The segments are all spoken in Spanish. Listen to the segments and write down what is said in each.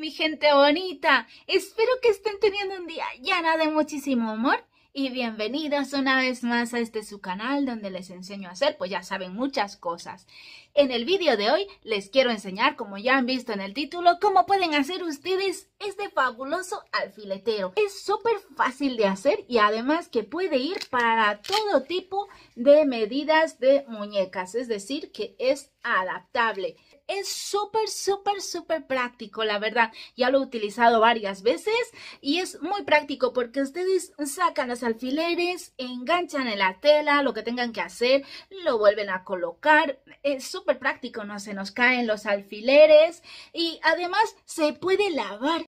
mi gente bonita? Espero que estén teniendo un día lleno de muchísimo humor y bienvenidos una vez más a este su canal donde les enseño a hacer, pues ya saben, muchas cosas. En el vídeo de hoy les quiero enseñar, como ya han visto en el título, cómo pueden hacer ustedes este fabuloso alfiletero. Es súper fácil de hacer y además que puede ir para todo tipo de medidas de muñecas, es decir, que es adaptable es súper, súper, súper práctico, la verdad. Ya lo he utilizado varias veces y es muy práctico porque ustedes sacan los alfileres, enganchan en la tela, lo que tengan que hacer, lo vuelven a colocar. Es súper práctico, no se nos caen los alfileres y además se puede lavar.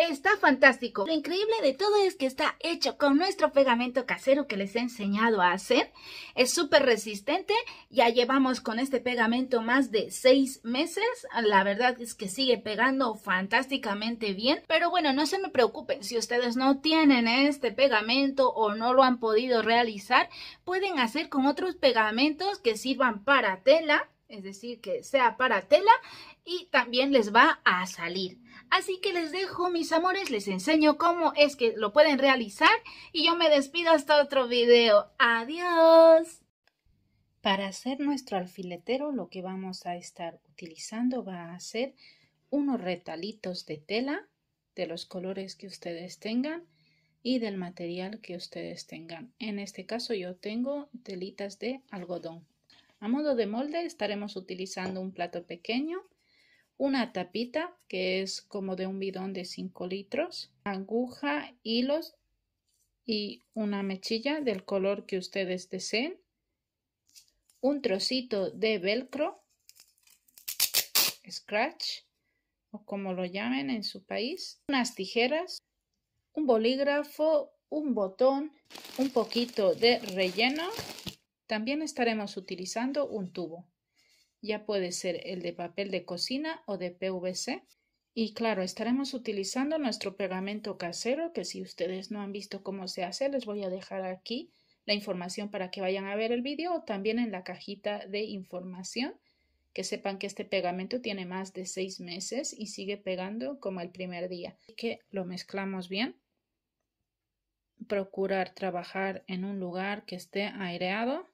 Está fantástico. Lo increíble de todo es que está hecho con nuestro pegamento casero que les he enseñado a hacer. Es súper resistente. Ya llevamos con este pegamento más de seis meses. La verdad es que sigue pegando fantásticamente bien. Pero bueno, no se me preocupen. Si ustedes no tienen este pegamento o no lo han podido realizar, pueden hacer con otros pegamentos que sirvan para tela. Es decir, que sea para tela y también les va a salir. Así que les dejo, mis amores, les enseño cómo es que lo pueden realizar y yo me despido hasta otro video. ¡Adiós! Para hacer nuestro alfiletero lo que vamos a estar utilizando va a ser unos retalitos de tela de los colores que ustedes tengan y del material que ustedes tengan. En este caso yo tengo telitas de algodón. A modo de molde estaremos utilizando un plato pequeño una tapita que es como de un bidón de 5 litros, aguja, hilos y una mechilla del color que ustedes deseen, un trocito de velcro, scratch o como lo llamen en su país, unas tijeras, un bolígrafo, un botón, un poquito de relleno. También estaremos utilizando un tubo ya puede ser el de papel de cocina o de PVC. Y claro, estaremos utilizando nuestro pegamento casero, que si ustedes no han visto cómo se hace, les voy a dejar aquí la información para que vayan a ver el vídeo o también en la cajita de información. Que sepan que este pegamento tiene más de seis meses y sigue pegando como el primer día. Así que lo mezclamos bien. Procurar trabajar en un lugar que esté aireado